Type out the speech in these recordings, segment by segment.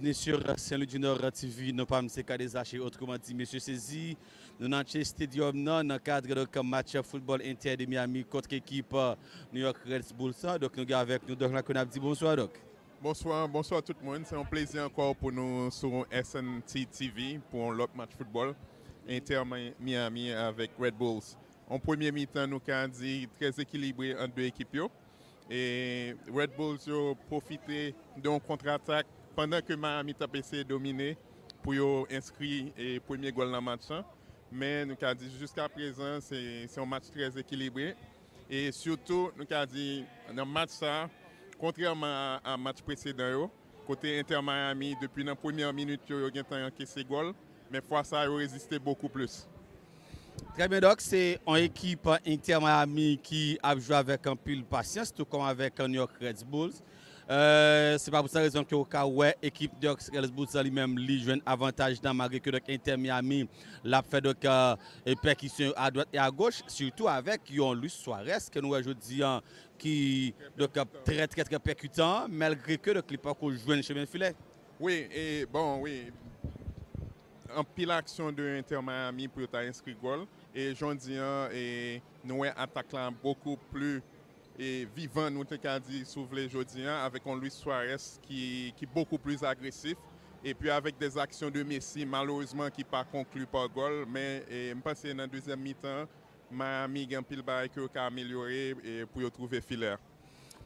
bienvenue sur Saint-Louis du Nord TV. Nous pas M. Kadezache, autrement dit, M. Saisi. Nous dans le stadium dans le cadre de match football Inter de Miami contre l'équipe New York Red Bulls. Donc nous avons avec nous donc là dit bonsoir donc. Bonsoir, bonsoir tout le monde. C'est un plaisir encore pour nous sur SNT TV pour l'autre match football Inter Miami avec Red Bulls. En premier mi-temps, nous avons dit très équilibré entre deux équipes. Et Red Bulls a profité d'un contre-attaque pendant que Miami a essayé de dominer pour inscrire le premier goal dans le match. Mais nous avons dit jusqu'à présent, c'est un match très équilibré. Et surtout, nous avons dit dans le match, contrairement à match précédent, côté Inter Miami, depuis la première minute, ils ont encaissé goal. Mais fois ça, ils ont résisté beaucoup plus. Très bien, donc c'est une équipe Inter Miami qui a joué avec un pile patience, tout comme avec New York Red Bulls. Euh, c'est pas pour cette raison que au de Bulls lui-même lui joue un avantage dans malgré que Inter Miami l'a fait donc euh, percussion à droite et à gauche, surtout avec Yon Luis Suarez que nous aujourd'hui hein, qui donc très très très percutant malgré que clip qu'on joue un chemin filet. Oui, et bon, oui, en pile action de Inter Miami pour inscrire goal. Et j'en dis, et nous attaquons beaucoup plus et vivant, nous avons dit, aujourd'hui, avec un Luis Suarez qui, qui est beaucoup plus agressif. Et puis avec des actions de Messi, malheureusement, qui pas conclu par goal. Mais je pense que dans la deuxième mi-temps, Miami a un a amélioré pour trouver filaire.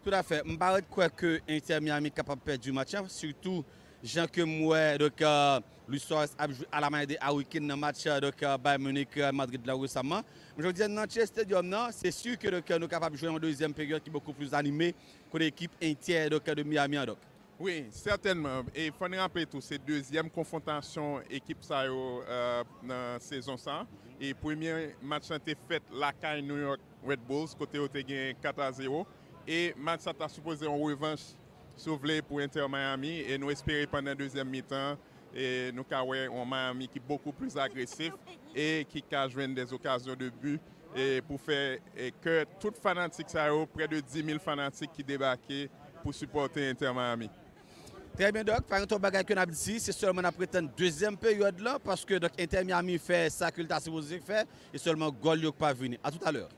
Tout à fait. Je crois que Inter Miami capable de perdre du match, hein. surtout Jean que moi, donc, euh, l'histoire a joué à la main de week dans le match euh, donc, euh, Bayern Munich Madrid là récemment. Je dis ce stadium, c'est sûr que donc, nous sommes capables de jouer en deuxième période qui est beaucoup plus animée que l'équipe entière donc, de Miami. Donc. Oui, certainement. Et il faut rappeler tout, c'est deuxième confrontation équipe ça dans la saison ça. Et premier match a été fait la caille New York Red Bulls, côté où 4 à 0. Et match a supposé en revanche sauvé pour Inter Miami et nous espérons pendant la deuxième mi-temps et nous avons un Miami qui est beaucoup plus agressif et qui a des occasions de but et pour faire que tout fanatique, ça près de 10 000 fanatiques qui débarquent pour supporter Inter Miami. Très bien, donc, par que nous dit, c'est seulement après une deuxième période là, parce que donc, Inter Miami fait ça qu'il a supposé faire, et seulement n'est pas venu. À tout à l'heure.